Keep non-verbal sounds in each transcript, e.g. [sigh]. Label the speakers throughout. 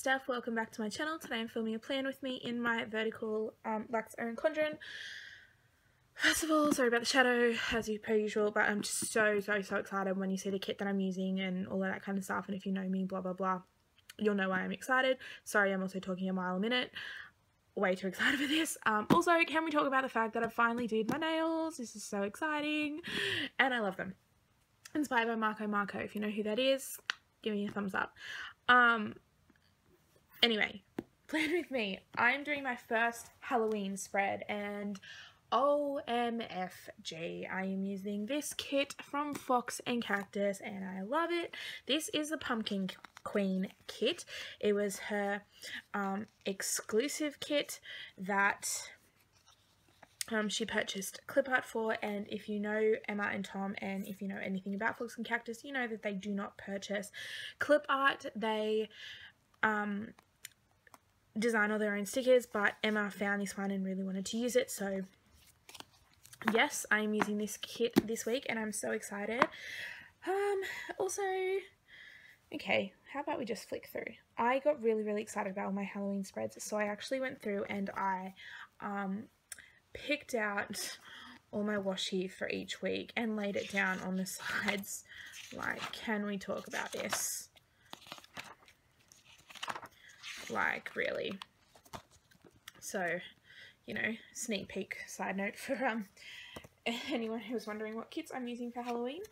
Speaker 1: Steph. Welcome back to my channel. Today I'm filming a plan with me in my vertical um, Lux Erin Condren. First of all, sorry about the shadow, as per usual, but I'm just so, so, so excited when you see the kit that I'm using and all of that kind of stuff, and if you know me, blah, blah, blah, you'll know why I'm excited. Sorry, I'm also talking a mile a minute. Way too excited for this. Um, also, can we talk about the fact that I finally did my nails? This is so exciting, and I love them. Inspired by Marco Marco, if you know who that is, give me a thumbs up. Um, anyway, plan with me. I'm doing my first Halloween spread and OMFG. I am using this kit from Fox and Cactus and I love it. This is the Pumpkin Queen kit. It was her um, exclusive kit that um, she purchased clip art for and if you know Emma and Tom and if you know anything about Fox and Cactus you know that they do not purchase clip art they um, design all their own stickers but Emma found this one and really wanted to use it so yes I am using this kit this week and I'm so excited um also okay how about we just flick through I got really really excited about all my Halloween spreads so I actually went through and I um picked out all my washi for each week and laid it down on the [laughs] sides. Like, can we talk about this? Like, really. So, you know, sneak peek side note for um [laughs] anyone who was wondering what kits I'm using for Halloween.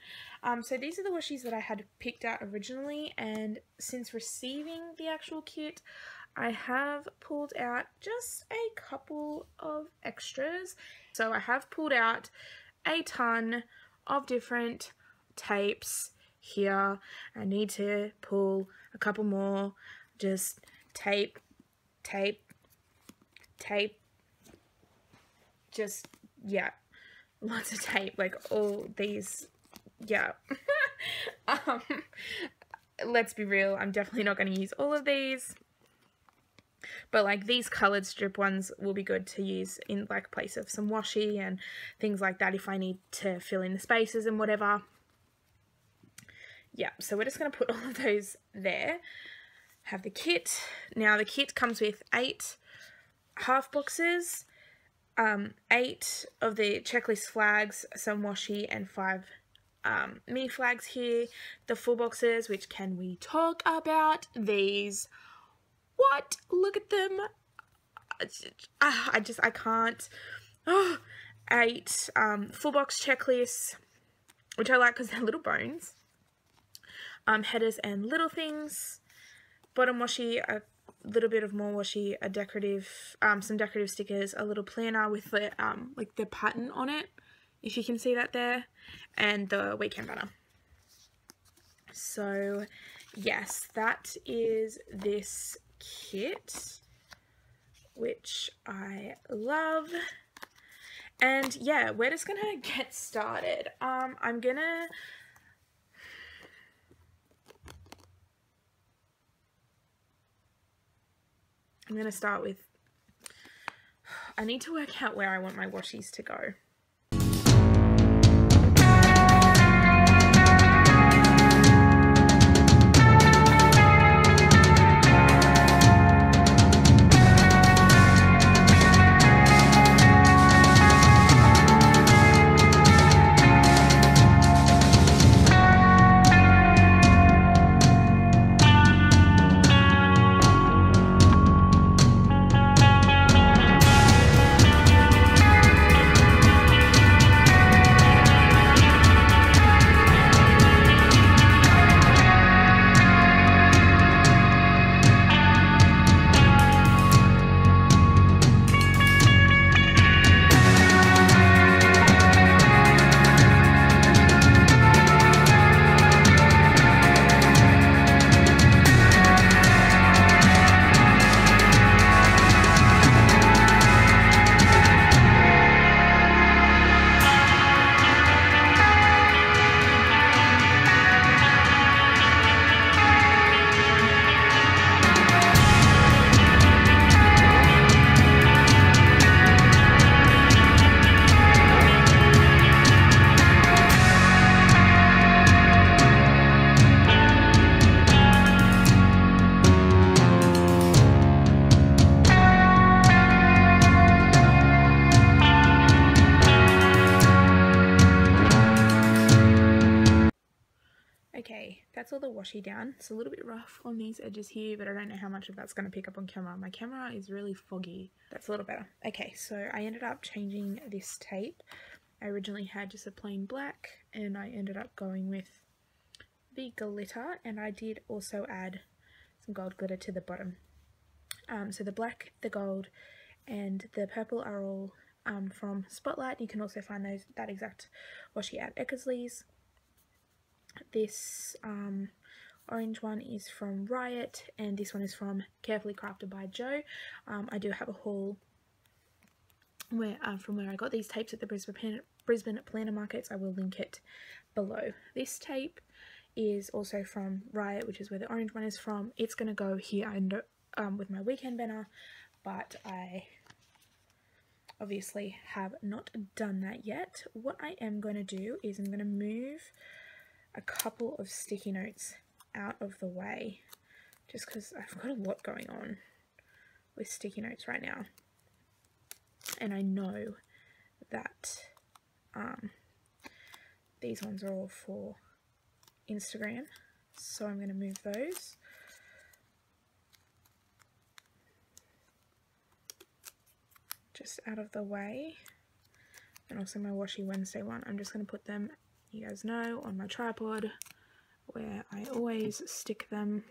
Speaker 1: Um, so these are the washies that I had picked out originally and since receiving the actual kit, I have pulled out just a couple of extras. So I have pulled out a ton of different tapes here. I need to pull a couple more. Just tape, tape, tape. Just, yeah, lots of tape. Like all these, yeah. [laughs] um, let's be real, I'm definitely not going to use all of these. But like these coloured strip ones will be good to use in like place of some washi and things like that if I need to fill in the spaces and whatever. Yeah, so we're just going to put all of those there. Have the kit. Now the kit comes with eight half boxes, um, eight of the checklist flags, some washi and five um, flags here. The full boxes, which can we talk about? These what? Look at them. I just, I can't. Oh, eight um, full box checklists, which I like because they're little bones. Um, headers and little things. Bottom washi, a little bit of more washi, a decorative, um, some decorative stickers, a little planner with the, um, like the pattern on it, if you can see that there, and the weekend banner. So, yes, that is this kit, which I love. And yeah, we're just gonna [laughs] get started. Um, I'm gonna I'm gonna start with I need to work out where I want my washies to go. Down. It's a little bit rough on these edges here, but I don't know how much of that's going to pick up on camera. My camera is really foggy. That's a little better. Okay, so I ended up changing this tape. I originally had just a plain black, and I ended up going with the glitter, and I did also add some gold glitter to the bottom. Um, so the black, the gold, and the purple are all um, from Spotlight. You can also find those that exact washi at Eckersley's. This um, orange one is from Riot and this one is from Carefully Crafted by Joe. Um, I do have a haul where uh, from where I got these tapes at the Brisbane, Brisbane Planner Markets. I will link it below. This tape is also from Riot, which is where the orange one is from. It's going to go here and um, with my weekend banner, but I obviously have not done that yet. What I am going to do is I'm going to move a couple of sticky notes out of the way just because I've got a lot going on with sticky notes right now. And I know that um, these ones are all for Instagram so I'm going to move those. Just out of the way. And also my Washi Wednesday one I'm just going to put them you guys know on my tripod where I always stick them.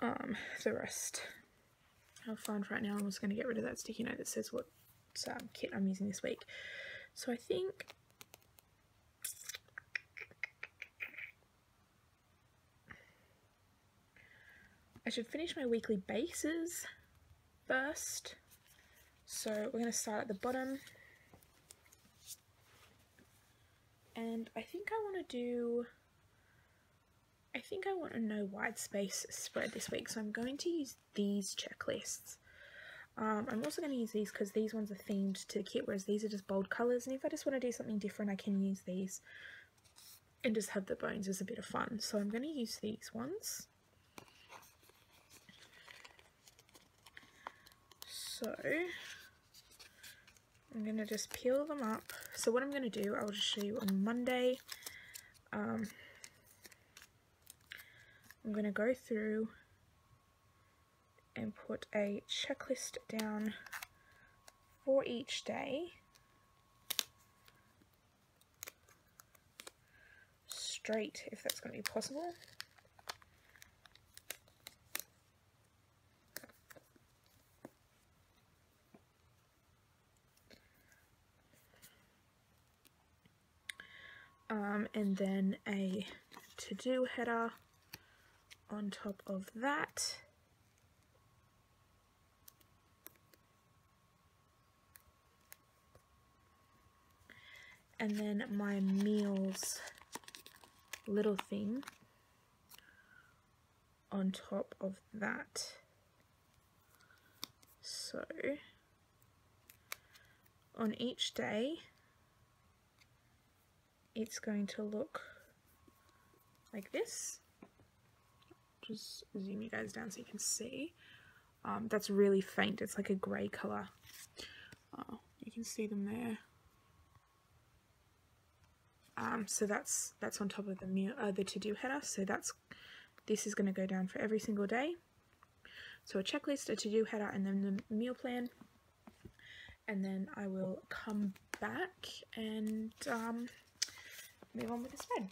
Speaker 1: Um, the rest I'll find right now. I'm just going to get rid of that sticky note that says what um, kit I'm using this week. So I think I should finish my weekly bases first. So we're going to start at the bottom and I think I want to do I think I want a no white space spread this week so I'm going to use these checklists. Um, I'm also going to use these because these ones are themed to the kit whereas these are just bold colours and if I just want to do something different I can use these and just have the bones as a bit of fun. So I'm going to use these ones. So I'm going to just peel them up. So what I'm going to do, I'll just show you on Monday. Um, I'm going to go through and put a checklist down for each day. Straight, if that's going to be possible. Um, and then a to-do header on top of that. And then my meals little thing on top of that. So on each day it's going to look like this. Just zoom you guys down so you can see. Um, that's really faint. It's like a grey colour. Oh, you can see them there. Um, so that's that's on top of the uh, the to-do header. So that's this is going to go down for every single day. So a checklist, a to-do header, and then the meal plan. And then I will come back and um, move on with the spread.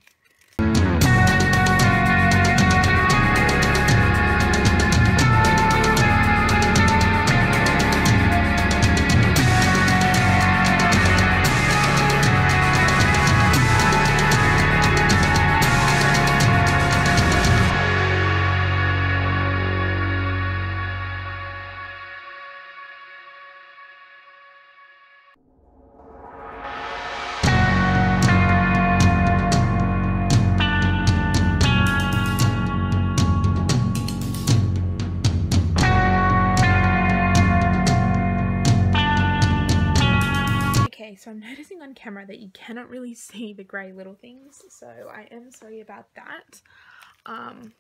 Speaker 1: Camera that you cannot really [laughs] see the grey little things, so I am sorry about that. Um,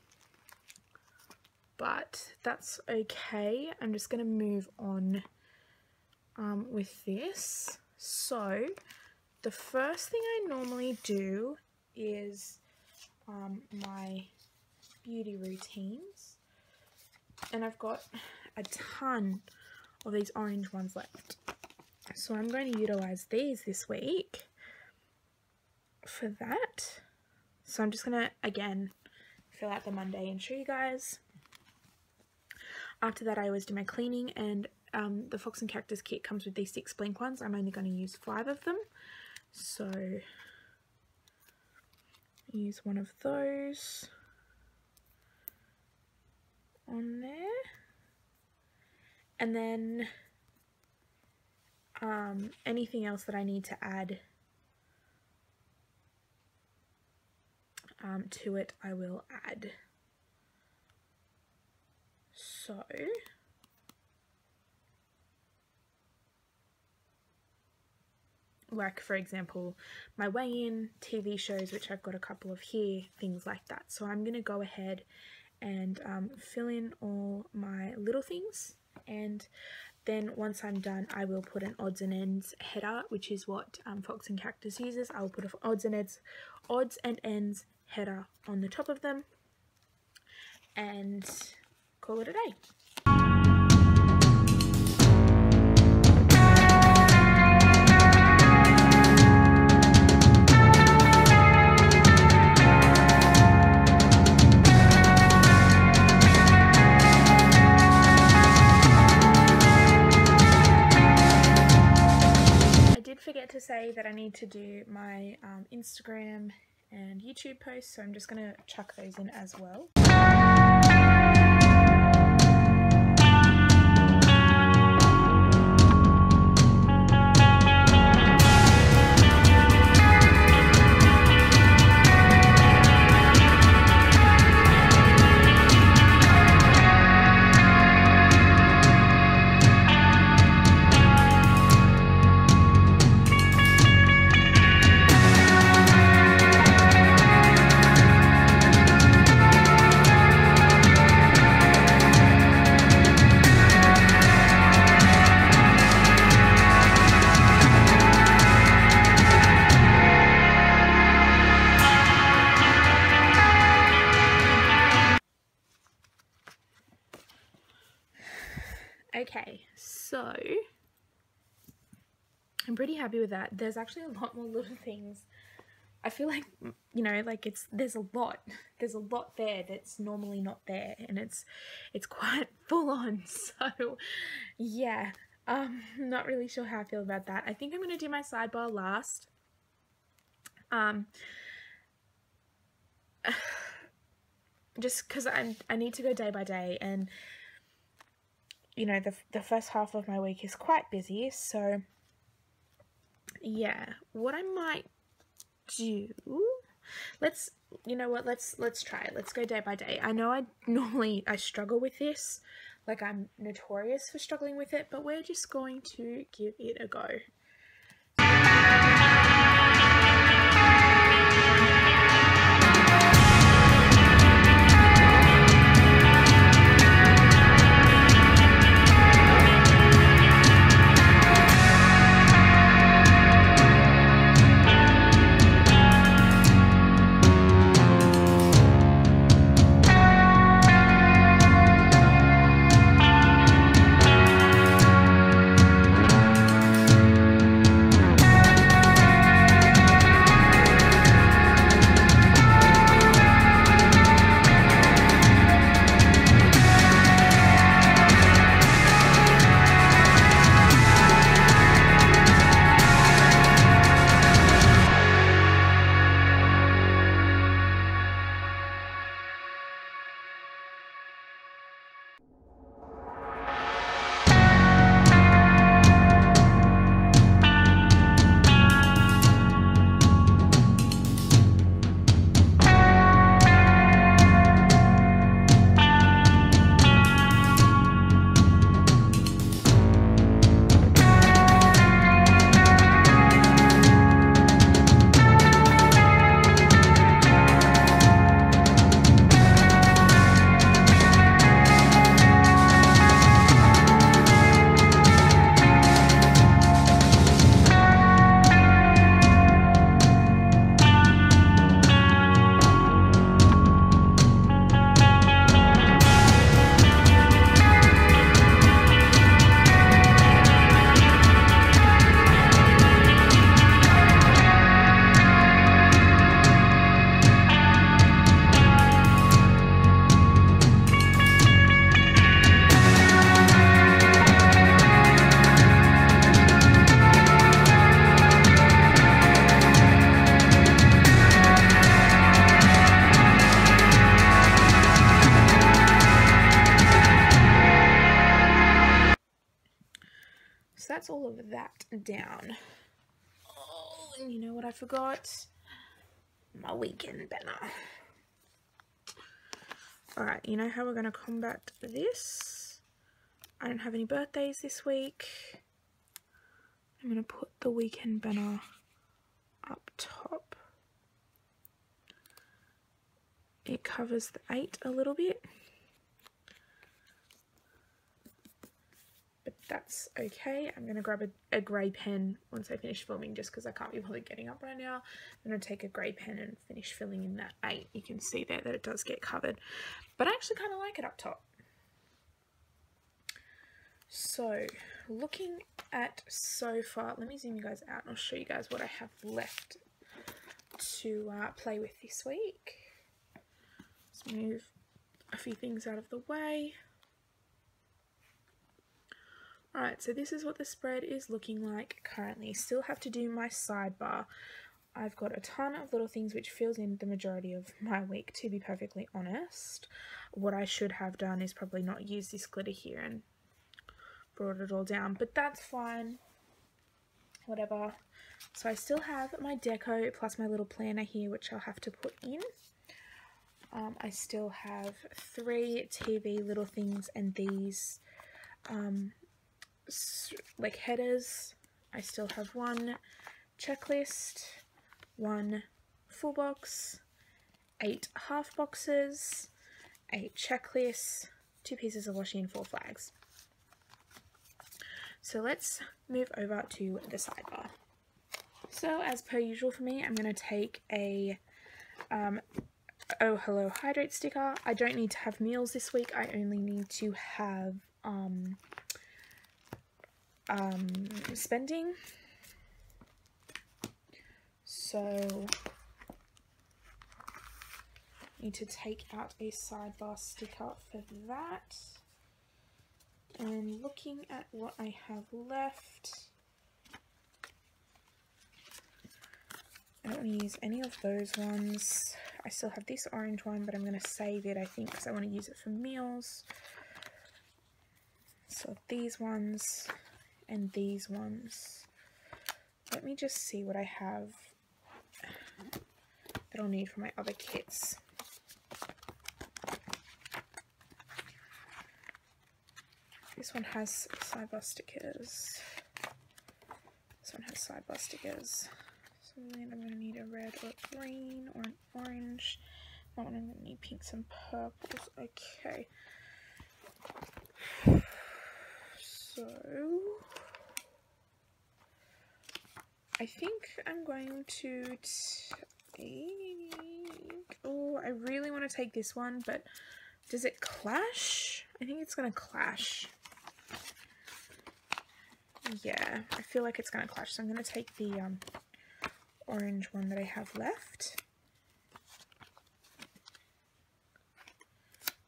Speaker 1: but that's okay. I'm just going to move on um, with this. So, the first thing I normally do is um, my beauty routines. And I've got a ton of these orange ones left. So I'm going to utilize these this week for that. So I'm just going to, again, fill out the Monday and show you guys. After that, I always do my cleaning and um, the Fox and Cactus kit comes with these six blank ones. I'm only going to use five of them. So use one of those on there. And then um, anything else that I need to add um, to it, I will add. So, like for example, my weigh-in, TV shows, which I've got a couple of here, things like that. So I'm going to go ahead and um, fill in all my little things and then once I'm done I will put an odds and ends header which is what um, Fox and Cactus uses. I'll put a odds and ends, odds and ends header on the top of them and call it a day. I need to do my um, Instagram and YouTube posts, so I'm just going to chuck those in as well. Okay, so I'm pretty happy with that. There's actually a lot more little things. I feel like, you know, like it's, there's a lot, there's a lot there that's normally not there and it's, it's quite [laughs] full on. So yeah, um, I'm not really sure how I feel about that. I think I'm going to do my sidebar last. Um, [sighs] just because I I need to go day by day and you know, the, the first half of my week is quite busy, so yeah, what I might do, let's, you know what, let's, let's try it. Let's go day by day. I know I [laughs] normally, I struggle with this, like I'm notorious for struggling with it, but we're just going to give it a go. That's all of that down. Oh, and you know what I forgot? My weekend banner. Alright, you know how we're going to combat this? I don't have any birthdays this week. I'm going to put the weekend banner up top. It covers the 8 a little bit. That's okay. I'm going to grab a, a grey pen once I finish filming just because I can't be bothered getting up right now. I'm going to take a grey pen and finish filling in that 8. You can see there that it does get covered. But I actually kind of like it up top. So, looking at so far, let me zoom you guys out and I'll show you guys what I have left to uh, play with this week. Let's move a few things out of the way. Alright, so this is what the spread is looking like currently. Still have to do my sidebar. I've got a ton of little things which fills in the majority of my week, to be perfectly honest. What I should have done is probably not use this glitter here and brought it all down, but that's fine. Whatever. So I still have my deco plus my little planner here, which I'll have to put in. Um, I still have three TV little things and these um, like headers. I still have one checklist, one full box, eight half boxes, eight checklist, two pieces of washi and four flags. So let's move over to the sidebar. So as per usual for me, I'm going to take a um, Oh Hello Hydrate sticker. I don't need to have meals this week. I only need to have um, um, spending. So need to take out a sidebar sticker for that. And looking at what I have left, I don't want to use any of those ones. I still have this orange one, but I'm going to save it, I think, because I want to use it for meals. So these ones and these ones. Let me just see what I have that I'll need for my other kits. This one has sidebar stickers. This one has sidebar stickers. So then I'm going to need a red or green or an orange. That one I'm going to need pinks and purples. Okay. [sighs] So I think I'm going to take... Oh, I really want to take this one, but does it clash? I think it's going to clash. Yeah, I feel like it's going to clash, so I'm going to take the um, orange one that I have left.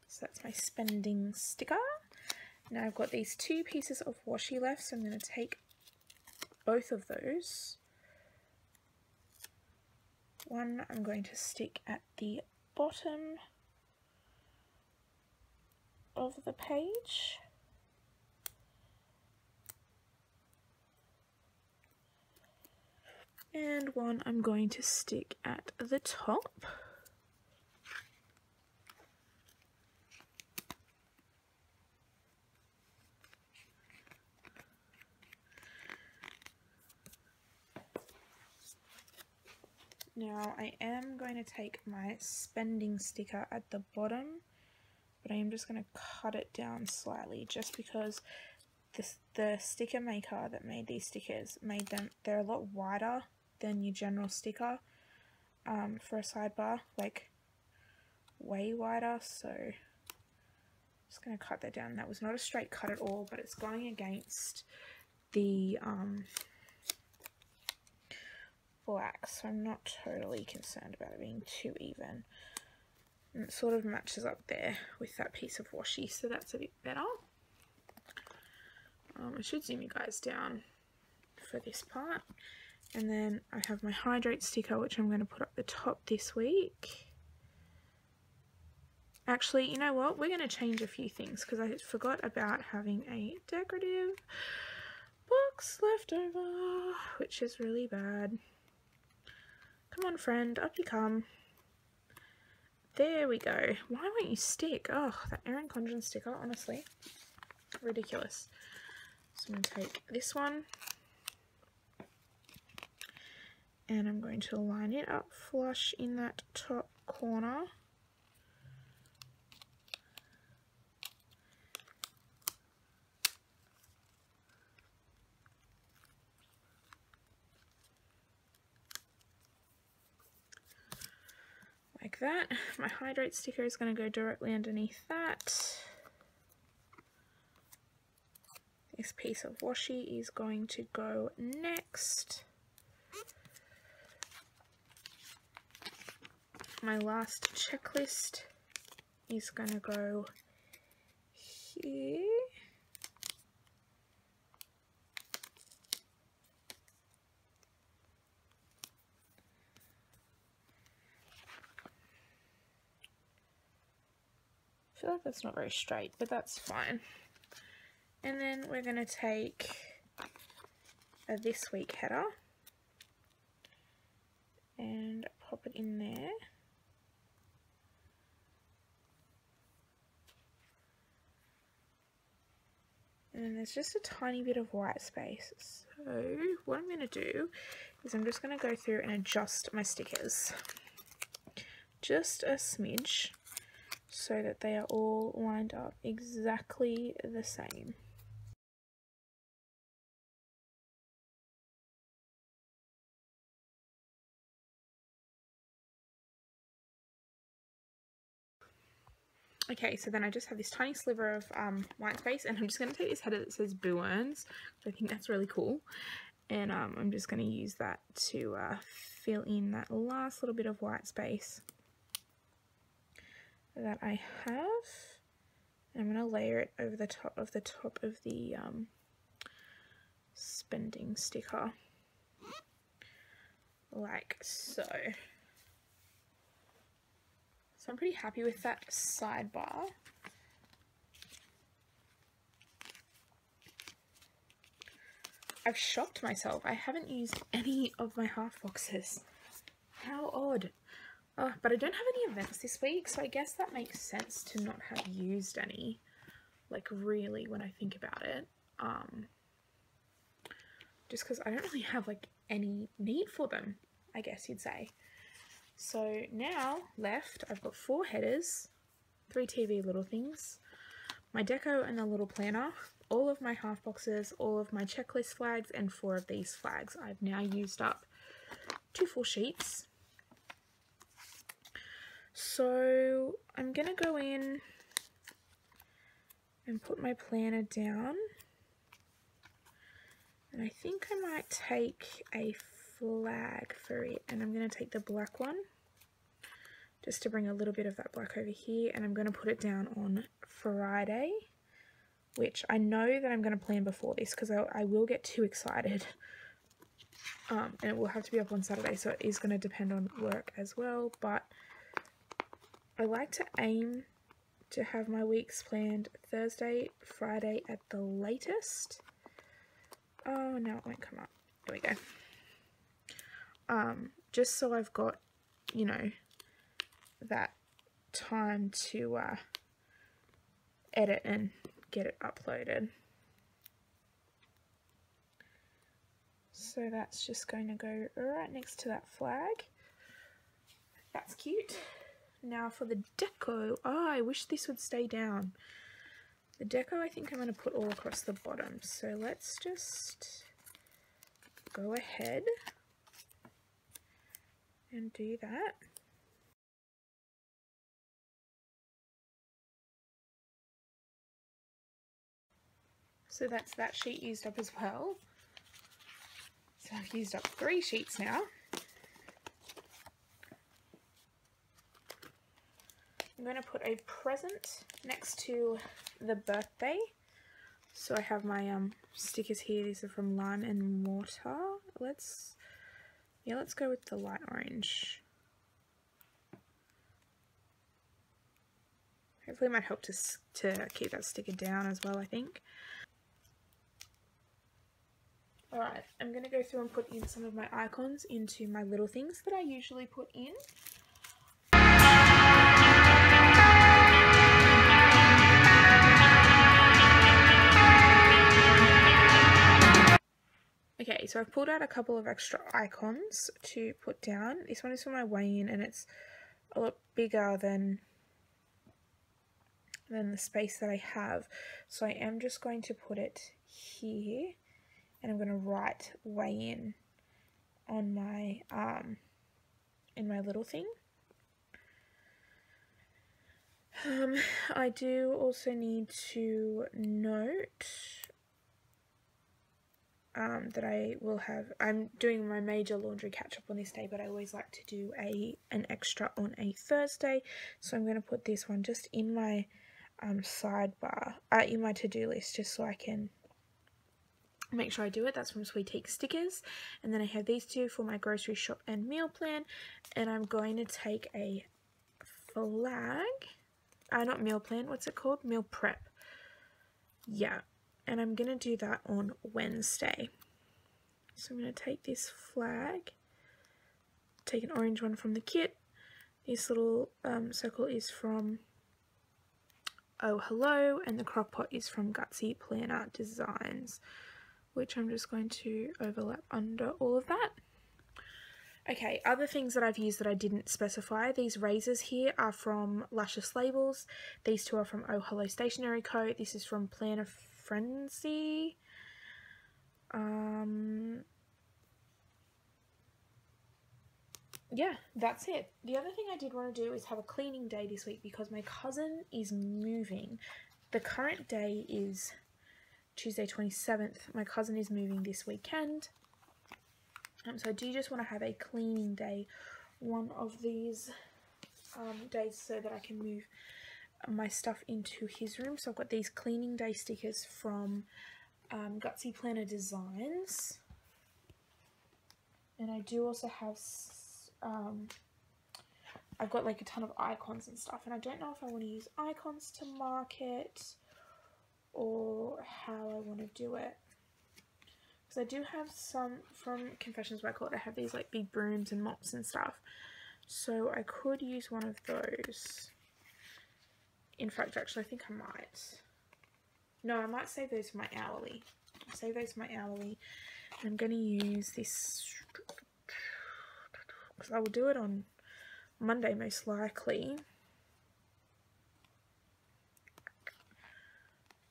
Speaker 1: So that's my spending sticker. Now I've got these two pieces of washi left, so I'm going to take both of those. One I'm going to stick at the bottom of the page. And one I'm going to stick at the top. Now I am going to take my spending sticker at the bottom, but I am just going to cut it down slightly just because the, the sticker maker that made these stickers made them, they're a lot wider than your general sticker um, for a sidebar, like way wider, so I'm just going to cut that down. That was not a straight cut at all, but it's going against the um, black, so I'm not totally concerned about it being too even. And it sort of matches up there with that piece of washi, so that's a bit better. Um, I should zoom you guys down for this part. And then I have my hydrate sticker, which I'm going to put up the top this week. Actually, you know what? We're going to change a few things because I forgot about having a decorative box left over, which is really bad. Come on, friend, up you come. There we go. Why won't you stick? Oh, that Erin Condren sticker, honestly. Ridiculous. So I'm going to take this one. And I'm going to line it up flush in that top corner. Like that. My hydrate sticker is going to go directly underneath that. This piece of washi is going to go next. My last checklist is going to go here. I feel like that's not very straight, but that's fine. And then we're going to take a this week header and pop it in there. And then there's just a tiny bit of white space. So what I'm going to do is I'm just going to go through and adjust my stickers. Just a smidge so that they are all lined up exactly the same. Okay, so then I just have this tiny sliver of um, white space and I'm just going to take this header that says Boo. I think that's really cool. And um, I'm just going to use that to uh, fill in that last little bit of white space that I have. I'm going to layer it over the top of the top of the um, spending sticker. Like so. So I'm pretty happy with that sidebar. I've shocked myself. I haven't used any of my half boxes. How odd. Oh, but I don't have any events this week, so I guess that makes sense to not have used any. Like, really, when I think about it. Um, just because I don't really have, like, any need for them, I guess you'd say. So now, left, I've got four headers, three TV little things, my deco and the little planner, all of my half boxes, all of my checklist flags, and four of these flags. I've now used up two full sheets so I'm going to go in and put my planner down. And I think I might take a flag for it. And I'm going to take the black one just to bring a little bit of that black over here. And I'm going to put it down on Friday, which I know that I'm going to plan before this because I, I, will get too excited. [laughs] Um, and it will have to be up on Saturday, so it is going to depend on work as well. But I like to aim to have my weeks planned Thursday, Friday at the latest. Oh, no, it won't come up. There we go. Um, just so I've got, you know, that time to uh, edit and get it uploaded. So that's just going to go right next to that flag. That's cute. Now for the deco, oh, I wish this would stay down. The deco I think I'm going to put all across the bottom. So let's just go ahead and do that. So that's that sheet used up as well. So I've used up three sheets now. I'm going to put a present next to the birthday. So I have my um stickers here. These are from Lime and Mortar. Let's, yeah, let's go with the light orange. Hopefully it might help to, to keep that sticker down as well, I think. Alright, I'm going to go through and put in some of my icons into my little things that I usually put in. Okay, so I've pulled out a couple of extra icons to put down. This one is for my weigh-in and it's a lot bigger than than the space that I have. So I am just going to put it here and I'm going to write weigh-in on my um in my little thing. Um, I do also need to note um, that I will have. I'm doing my major laundry catch up on this day, but I always like to do a an extra on a Thursday. So I'm going to put this one just in my um, sidebar, uh, in my to do list, just so I can make sure I do it. That's from Sweetique Stickers. And then I have these two for my grocery shop and meal plan. And I'm going to take a flag. I uh, not meal plan, what's it called? Meal prep. Yeah, and I'm going to do that on Wednesday. So I'm going to take this flag, take an orange one from the kit. This little um, circle is from Oh Hello, and the crock pot is from Gutsy Planner Designs, which I'm just going to overlap under all of that. Okay, other things that I've used that I didn't specify, these razors here are from Luscious Labels. These two are from Oh Hello Stationery Co. This is from Planner Frenzy. Um, yeah, that's it. The other thing I did want to do is have a cleaning day this week because my cousin is moving. The current day is Tuesday 27th. My cousin is moving this weekend. Um, so I do just want to have a cleaning day one of these um, days so that I can move my stuff into his room. So I've got these cleaning day stickers from um, Gutsy Planner Designs. And I do also have, um, I've got like a ton of icons and stuff. And I don't know if I want to use icons to mark it or how I want to do it. Because I do have some, from Confessions by Court, I have these like big brooms and mops and stuff. So I could use one of those. In fact, actually, I think I might. No, I might save those for my hourly. I'll save those for my hourly. I'm going to use this because I will do it on Monday most likely.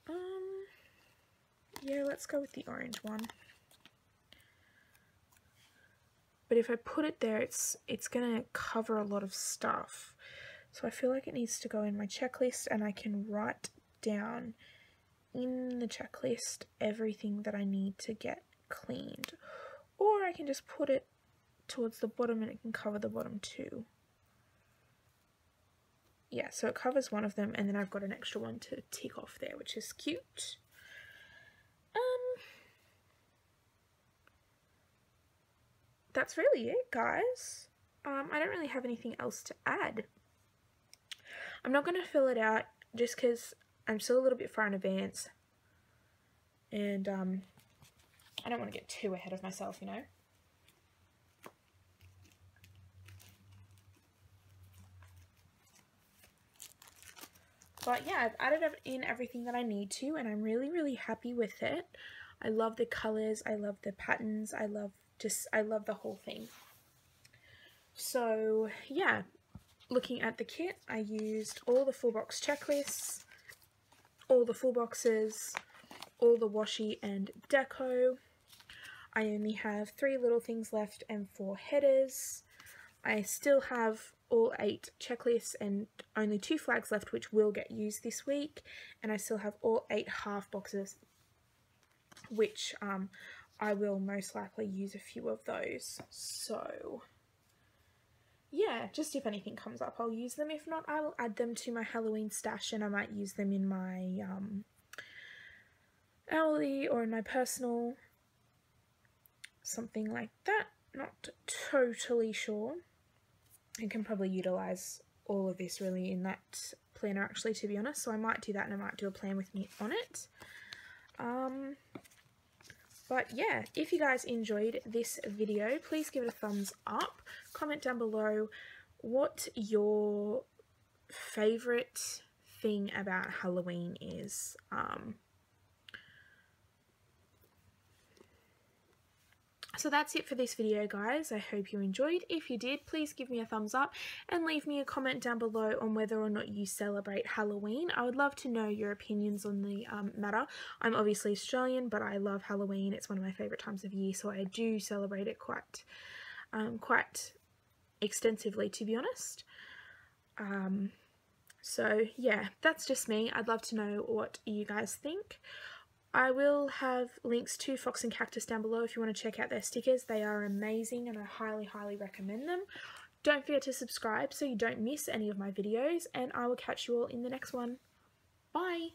Speaker 1: Um, yeah, let's go with the orange one. But if I put it there, it's it's going to cover a lot of stuff. So I feel like it needs to go in my checklist and I can write down in the checklist everything that I need to get cleaned. Or I can just put it towards the bottom and it can cover the bottom too. Yeah, so it covers one of them and then I've got an extra one to tick off there, which is cute. Um, that's really it, guys. Um, I don't really have anything else to add. I'm not going to fill it out just because I'm still a little bit far in advance. And um, I don't want to get too ahead of myself, you know. But yeah, I've added in everything that I need to and I'm really, really happy with it. I love the colors, I love the patterns, I love just, I love the whole thing. So yeah, looking at the kit, I used all the full box checklists, all the full boxes, all the washi and deco. I only have three little things left and four headers. I still have all eight checklists and only two flags left which will get used this week and I still have all eight half boxes which um, I will most likely use a few of those. So yeah, just if anything comes up, I'll use them. If not, I'll add them to my Halloween stash and I might use them in my um, hourly or in my personal, something like that. Not totally sure. I can probably utilise all of this really in that planner actually, to be honest. So I might do that and I might do a plan with me on it. Um, But yeah, if you guys enjoyed this video, please give it a thumbs up. Comment down below what your favourite thing about Halloween is. Um, So that's it for this video guys. I hope you enjoyed. If you did, please give me a thumbs up and leave me a comment down below on whether or not you celebrate Halloween. I would love to know your opinions on the um, matter. I'm obviously Australian, but I love Halloween. It's one of my favourite times of year, so I do celebrate it quite, um, quite extensively to be honest. Um, so yeah, that's just me. I'd love to know what you guys think. I will have links to Fox and Cactus down below if you want to check out their stickers. They are amazing and I highly, highly recommend them. Don't forget to subscribe so you don't miss any of my videos and I will catch you all in the next one. Bye!